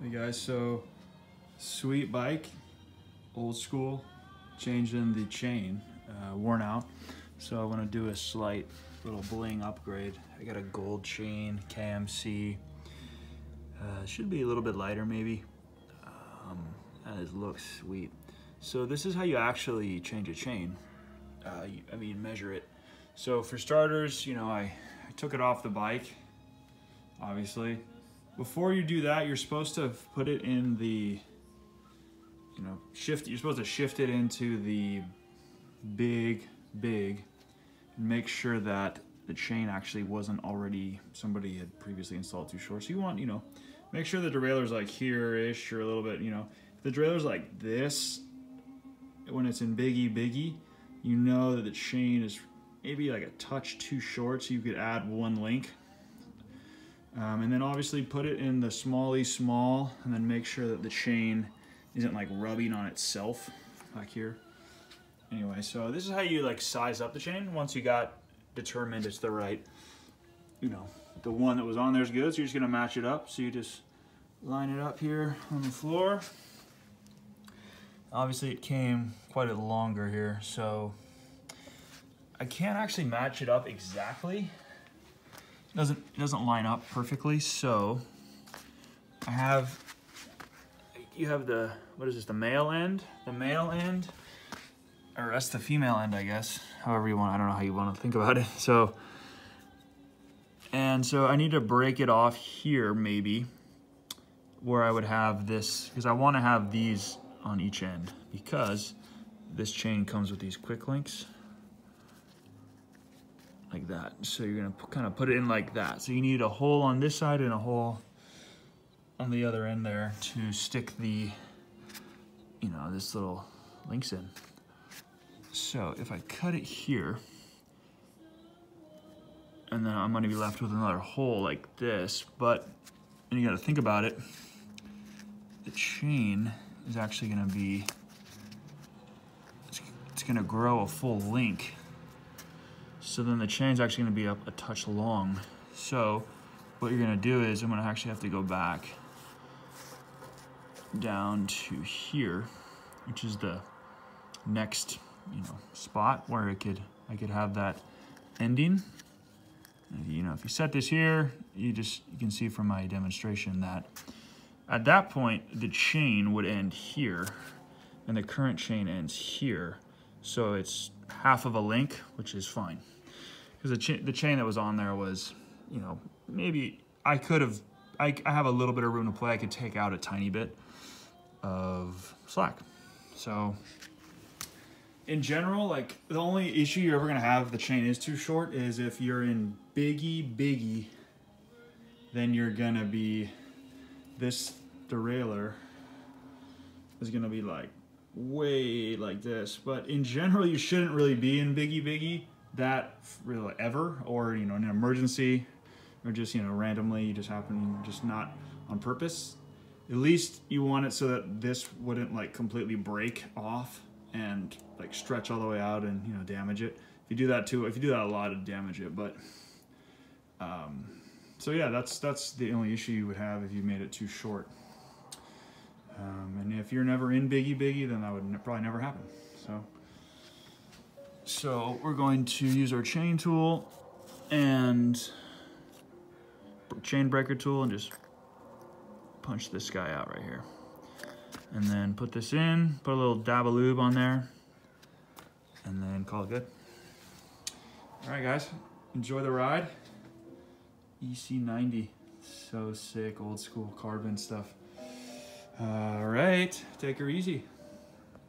Hey guys, so sweet bike, old school, changing the chain, uh, worn out. So I want to do a slight little bling upgrade. I got a gold chain, KMC. Uh, should be a little bit lighter maybe. Um, looks sweet. So this is how you actually change a chain. Uh, I mean, measure it. So for starters, you know, I, I took it off the bike, obviously. Before you do that, you're supposed to put it in the, you know, shift, you're supposed to shift it into the big, big, and make sure that the chain actually wasn't already, somebody had previously installed too short. So you want, you know, make sure the derailleur's like here-ish or a little bit, you know, if the derailleur's like this, when it's in biggie, biggie, you know that the chain is maybe like a touch too short, so you could add one link um, and then obviously put it in the smally small and then make sure that the chain isn't like rubbing on itself back here. Anyway, so this is how you like size up the chain once you got determined it's the right, you know, the one that was on there is good. So you're just gonna match it up. So you just line it up here on the floor. Obviously it came quite a longer here, so I can't actually match it up exactly doesn't it doesn't line up perfectly. So I have you have the what is this the male end? The male end? Or that's the female end I guess. However you want I don't know how you want to think about it so. And so I need to break it off here maybe where I would have this because I want to have these on each end because this chain comes with these quick links like that. So you're gonna kind of put it in like that. So you need a hole on this side and a hole on the other end there to stick the, you know, this little links in. So if I cut it here, and then I'm gonna be left with another hole like this, but and you gotta think about it, the chain is actually gonna be, it's, it's gonna grow a full link so then the chain's actually gonna be up a touch long. So what you're gonna do is I'm gonna actually have to go back down to here, which is the next, you know, spot where it could I could have that ending. You know, if you set this here, you just you can see from my demonstration that at that point the chain would end here and the current chain ends here. So it's half of a link, which is fine because the, cha the chain that was on there was, you know, maybe I could have, I, I have a little bit of room to play. I could take out a tiny bit of slack. So in general, like the only issue you're ever gonna have the chain is too short is if you're in biggie, biggie, then you're gonna be, this derailleur is gonna be like way like this. But in general, you shouldn't really be in biggie, biggie that really ever, or you know, in an emergency, or just you know, randomly, you just happen, just not on purpose. At least you want it so that this wouldn't like completely break off and like stretch all the way out and you know damage it. If you do that too, if you do that a lot, it'd damage it. But um, so yeah, that's that's the only issue you would have if you made it too short. Um, and if you're never in Biggie Biggie, then that would probably never happen. So. So we're going to use our chain tool and chain breaker tool and just punch this guy out right here. And then put this in, put a little dab of lube on there, and then call it good. All right, guys, enjoy the ride. EC90, so sick, old school carbon stuff. All right, take her easy.